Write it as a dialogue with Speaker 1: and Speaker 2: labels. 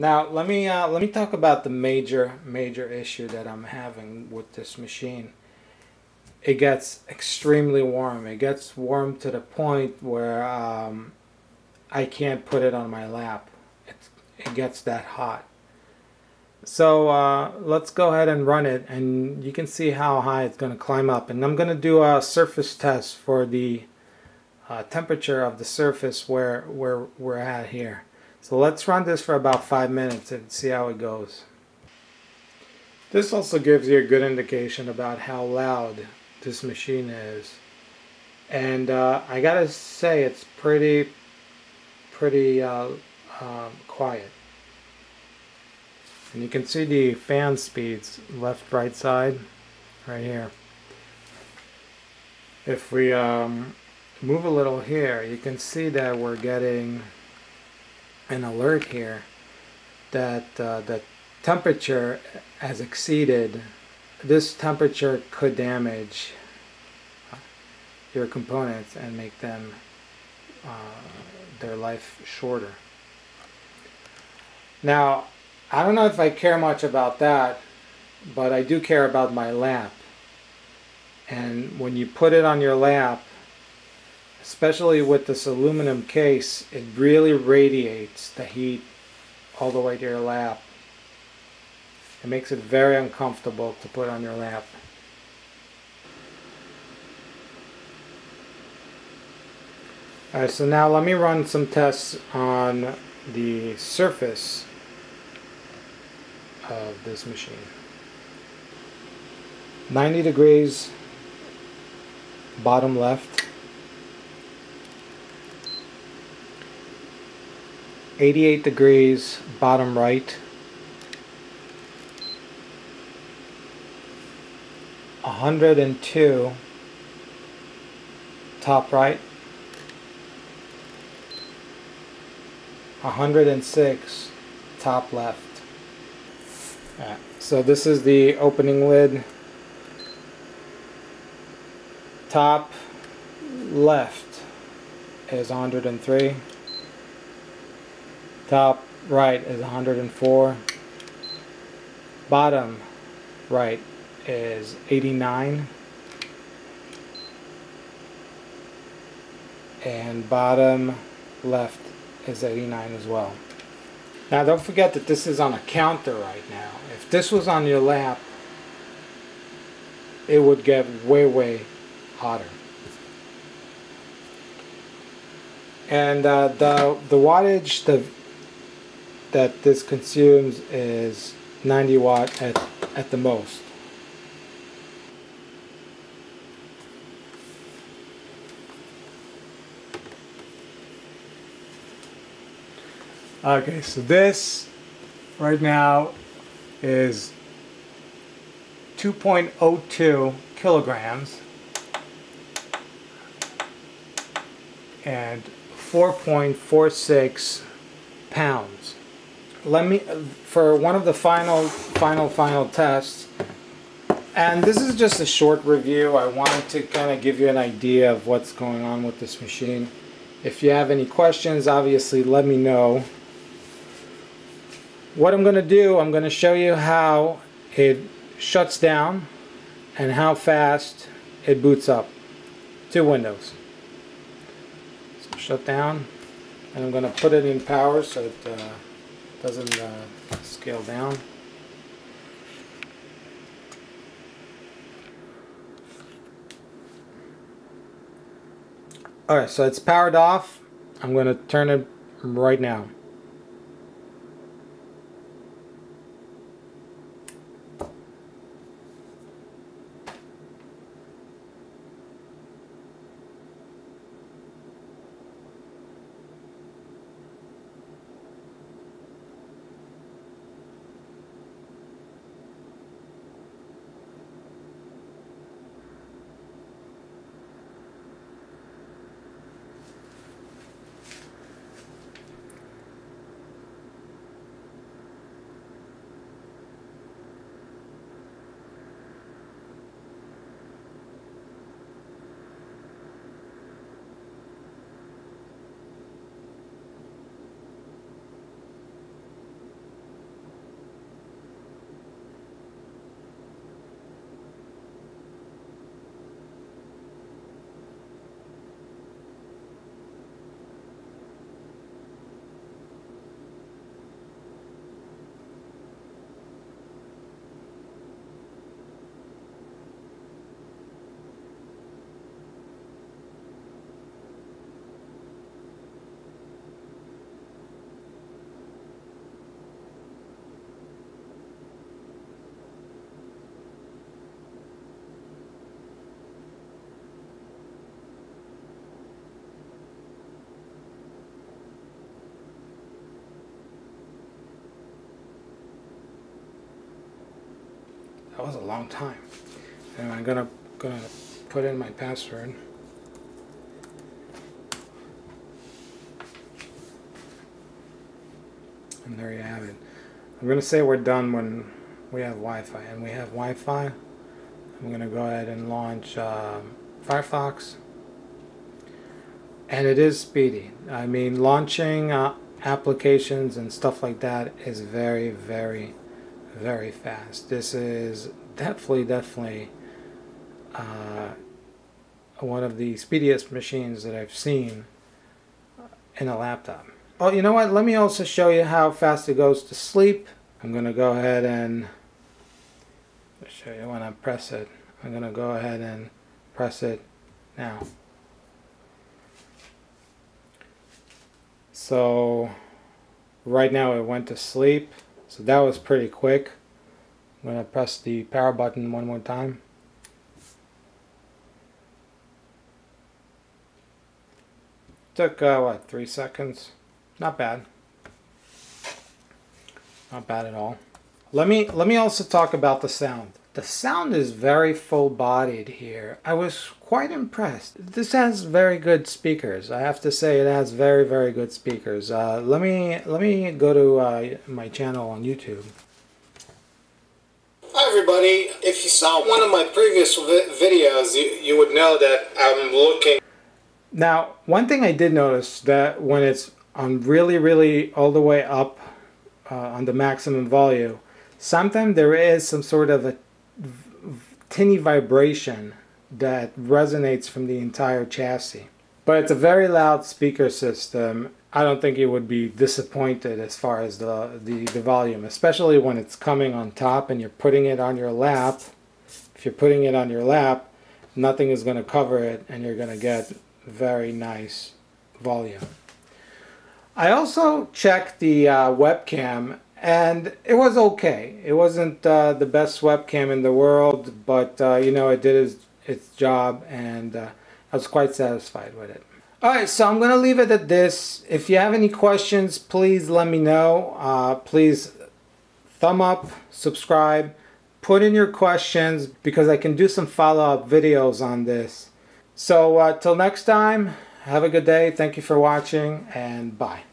Speaker 1: Now let me uh, let me talk about the major major issue that I'm having with this machine. It gets extremely warm. It gets warm to the point where um, I can't put it on my lap. It, it gets that hot. So uh, let's go ahead and run it and you can see how high it's going to climb up. And I'm going to do a surface test for the uh, temperature of the surface where, where we're at here. So let's run this for about five minutes and see how it goes. This also gives you a good indication about how loud this machine is. And uh, I gotta say it's pretty, pretty uh, um, quiet. And you can see the fan speeds left, right side, right here. If we um, move a little here, you can see that we're getting an alert here that uh, the temperature has exceeded. This temperature could damage your components and make them uh, their life shorter. Now, I don't know if I care much about that, but I do care about my lap. And when you put it on your lap, especially with this aluminum case, it really radiates the heat all the way to your lap. It makes it very uncomfortable to put on your lap. Alright, so now let me run some tests on the surface of this machine. 90 degrees bottom left 88 degrees bottom right. 102 top right. 106 top left. So this is the opening lid. Top left is 103 top right is 104 bottom right is 89 and bottom left is 89 as well now don't forget that this is on a counter right now. If this was on your lap, it would get way, way hotter. And uh, the, the wattage the, that this consumes is 90 watt at, at the most. Okay, so this right now is 2.02 kilograms and 4.46 pounds. Let me, for one of the final, final, final tests, and this is just a short review. I wanted to kind of give you an idea of what's going on with this machine. If you have any questions, obviously let me know what I'm going to do, I'm going to show you how it shuts down and how fast it boots up to Windows. So shut down and I'm going to put it in power so it uh, doesn't uh, scale down. Alright, so it's powered off. I'm going to turn it right now. That was a long time. And I'm gonna gonna put in my password. And there you have it. I'm gonna say we're done when we have Wi-Fi, and we have Wi-Fi. I'm gonna go ahead and launch um, Firefox, and it is speedy. I mean, launching uh, applications and stuff like that is very, very, very fast. This is definitely, definitely uh, one of the speediest machines that I've seen in a laptop. Oh, you know what? Let me also show you how fast it goes to sleep. I'm going to go ahead and show you when I press it. I'm going to go ahead and press it now. So right now it went to sleep. So that was pretty quick. I'm going to press the power button one more time. Took, uh, what, three seconds? Not bad. Not bad at all. Let me, let me also talk about the sound. The sound is very full-bodied here. I was quite impressed. This has very good speakers. I have to say it has very, very good speakers. Uh, let me let me go to uh, my channel on YouTube.
Speaker 2: Hi everybody. If you saw one of my previous vi videos, you, you would know that I'm looking
Speaker 1: now, one thing I did notice that when it's on really, really all the way up uh, on the maximum volume, sometimes there is some sort of a tinny vibration that resonates from the entire chassis. But it's a very loud speaker system. I don't think you would be disappointed as far as the, the, the volume, especially when it's coming on top and you're putting it on your lap. If you're putting it on your lap, nothing is going to cover it and you're going to get very nice volume. I also checked the uh, webcam and it was okay. It wasn't uh, the best webcam in the world, but uh, you know, it did its, its job and uh, I was quite satisfied with it. Alright, so I'm going to leave it at this. If you have any questions, please let me know. Uh, please thumb up, subscribe, put in your questions because I can do some follow-up videos on this. So uh, till next time, have a good day. Thank you for watching and bye.